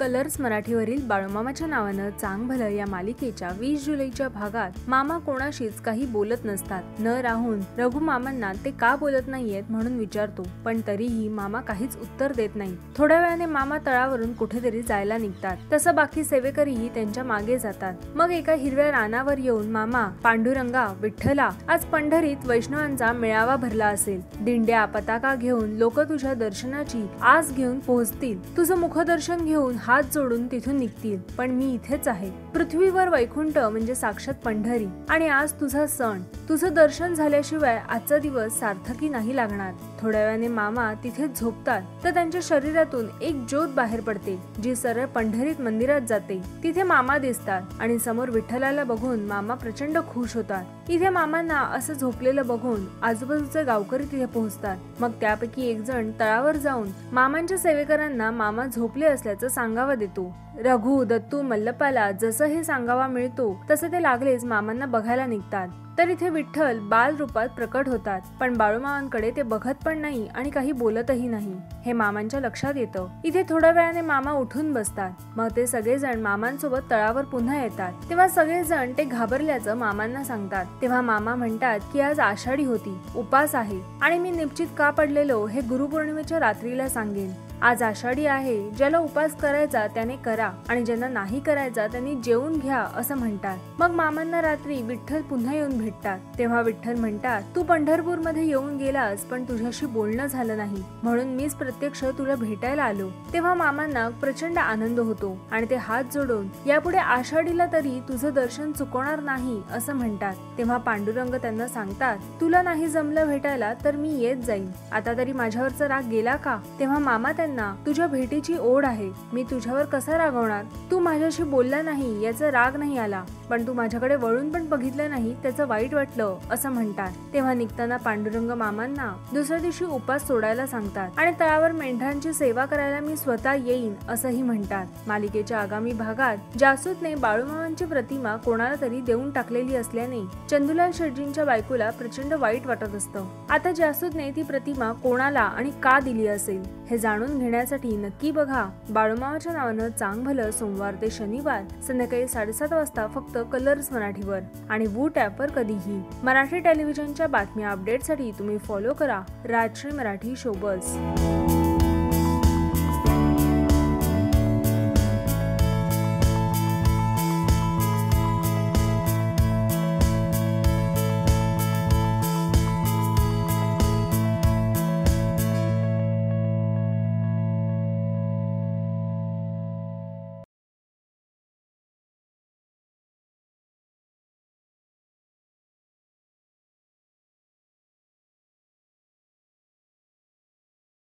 Colours मराठीवरील बाळूमामाच्या नावानं चांग भलं या मालिकेच्या वीस जुलैच्या भागात मामा कोणाशीच काही बोलत नसतात. न राहून रघु मामांना ते का बोलत नाहीयेत म्हणून विचारतो. पण तरीही मामा काहीच उत्तर देत नाही थोड्या वेळाने मामा तळावरून कुठेतरी जायला निघतात. तसं बाकी सेवेकरीही त्यांच्या मागे जातात. मग एका हिरव्या रानावर येऊन मामा पांडुरंगा विठ्ठला आज पंढरीत वैष्णवांचा मेळावा भरला असेल. दिंड्या पताका घेऊन लोक तुझ्या दर्शनाची आस घेऊन पोहोचतील. तुझं मुखदर्शन घेऊन हात जोडून तिथून निघतील पण मी इथेच आहे. पृथ्वीवर वैकुंठ म्हणजे साक्षात पंढरी. आणि आज तुझा सण. तुझं दर्शन झाल्याशिवाय आजचा दिवस सार्थकी नाही लागणार. थोड्या वेळाने मामा तिथे झोपतात तर त्यांच्या शरीरातून एक ज्योत बाहेर पडते जी सरळ पंढरीत मंदिरात जाते. तिथे मामा दिसतात आणि समोर विठ्ठलाला बघून मामा प्रचंड खुश होतात. इथे मामांना असं झोपलेलं बघून आजूबाजूचे गावकरी तिथे पोहोचतात. मग त्यापैकी एक जण तळावर जाऊन मामांच्या सेवेकरांना मामा झोपले असल्याचं सांगावा देतो. रघु दत्तू मल्लपाला जसं हे सांगावा मिळतो तसं ते लागलेच मामांना बघायला निघतात. तर इथे विठ्ठल बाल रूपात प्रकट होतात पण बाळूमामांकडे ते बघत पण नाही आणि काही बोलतही नाही. हे मामांच्या लक्षात येतं. इथे थोड्या वेळाने मामा उठून बसतात. मग ते सगळेजण मामांसोबत तळावर पुन्हा येतात. तेव्हा सगळेजण ते घाबरल्याचं मामांना सांगतात. तेव्हा मामा म्हणतात की आज आषाढी होती उपास आहे. आणि मी निश्चित का पडलेलो हे गुरुपौर्णिमेच्या रात्रीला सांगेन. आज आषाढी आहे ज्याला उपास करायचा त्याने करा आणि ज्यांना नाही करायचा त्यांनी जेवून घ्या असं म्हणतात. मग मामांना रात्री विठ्ठल पुन्हा येऊन भेटतात. तेव्हा विठ्ठल म्हणतात तू पंढरपूरमध्ये येऊन गेलास पण तुझ्याशी बोलणं झालं नाही. म्हणून मीच प्रत्यक्ष तुला भेटायला आलो. तेव्हा मामांना प्रचंड आनंद होतो आणि ते हात जोडून यापुढे आषाढीला तरी तुझं दर्शन चुकवणार नाही असं म्हणतात. तेव्हा पांडुरंग त्यांना सांगतात तुला नाही जमलं भेटायला तर मी येत जाईन. आता तरी माझ्यावरचा राग गेला का? तेव्हा मामा त्यांना तुझ्या भेटीची ओढ आहे. मी तुझ्यावर कसा रागवणार? तू माझ्याशी बोलला नाही याचा राग नाही आला. पण तू माझ्याकडे वळून पण बघितलं नाही त्याचं वाईट वाटलं असं म्हणतात. तेव्हा निघताना पांडुरंग मामांना दुसऱ्या दिवशी उपास सोडायला सांगतात. आणि तळावर मेंढरांची सेवा करायला मी स्वतः येईन असंही म्हणतात. मालिकेच्या आगामी भागात जासूदने बाळूमामांची प्रतिमा कोणाला तरी देऊन टाकलेली असल्याने चंदुलाल शेटजींच्या बायकोला प्रचंड वाईट वाटत असतं. आता जासूदने ती प्रतिमा कोणाला आणि का दिली असेल? हे जाणून घेण्यासाठी नक्की बघा. बाळूमावाच्या नावानं चांग भलं सोमवार ते शनिवार संध्याकाळी साडेसात वाजता फक्त कलर्स मराठीवर आणि वूट टॅपवर कधीही. मराठी टेलिव्हिजनच्या बातम्या अपडेटसाठी तुम्ही फॉलो करा. राजश्री मराठी शोबस